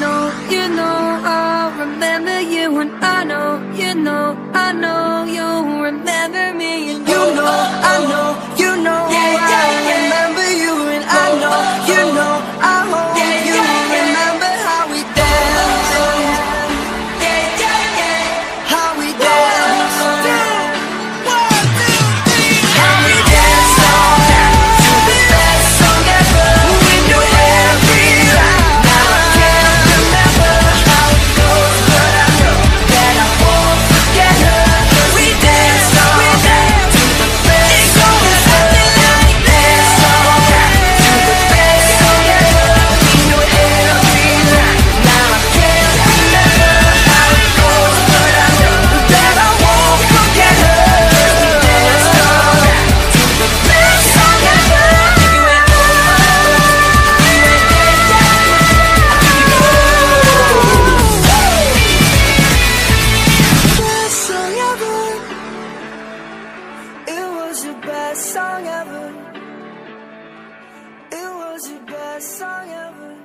know, you know. Best song ever. It was your best song ever.